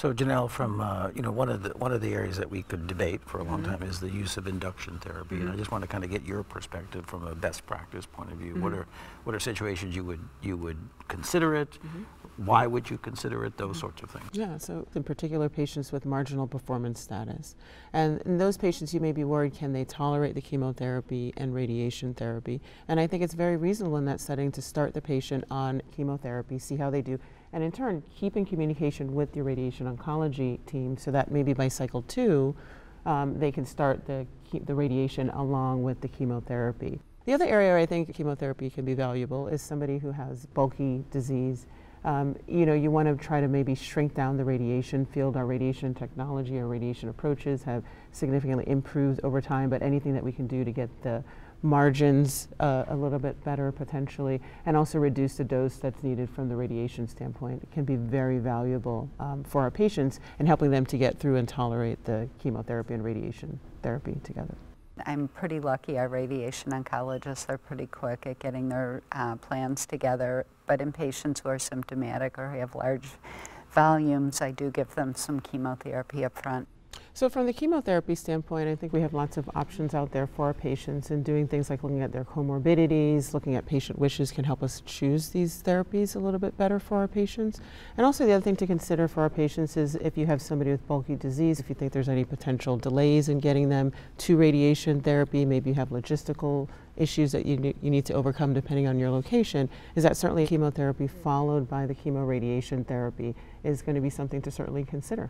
So Jhanelle, from uh, you know one of the one of the areas that we could debate for a long Mm-hmm. time is the use of induction therapy, and I just want to kind of get your perspective from a best practice point of view. What Mm-hmm. are what are situations you would you would consider it? Why would you consider it? Those sorts of things. Yeah, so in particular, patients with marginal performance status. And in those patients, you may be worried can they tolerate the chemotherapy and radiation therapy? And I think it's very reasonable in that setting to start the patient on chemotherapy, see how they do, and in turn, keep in communication with your radiation oncology team so that maybe by cycle two, um, they can start the, the radiation along with the chemotherapy. The other area I think chemotherapy can be valuable is somebody who has bulky disease. Um, you know, you want to try to maybe shrink down the radiation field. Our radiation technology, our radiation approaches have significantly improved over time, but anything that we can do to get the margins uh, a little bit better potentially, and also reduce the dose that's needed from the radiation standpoint can be very valuable um, for our patients in helping them to get through and tolerate the chemotherapy and radiation therapy together. I'm pretty lucky. Our radiation oncologists are pretty quick at getting their uh, plans together. But in patients who are symptomatic or have large volumes, I do give them some chemotherapy up front. So from the chemotherapy standpoint, I think we have lots of options out there for our patients and doing things like looking at their comorbidities, looking at patient wishes can help us choose these therapies a little bit better for our patients. And also the other thing to consider for our patients is if you have somebody with bulky disease, if you think there's any potential delays in getting them to radiation therapy, maybe you have logistical issues that you, you need to overcome depending on your location, is that certainly chemotherapy followed by the chemoradiation therapy is going to be something to certainly consider.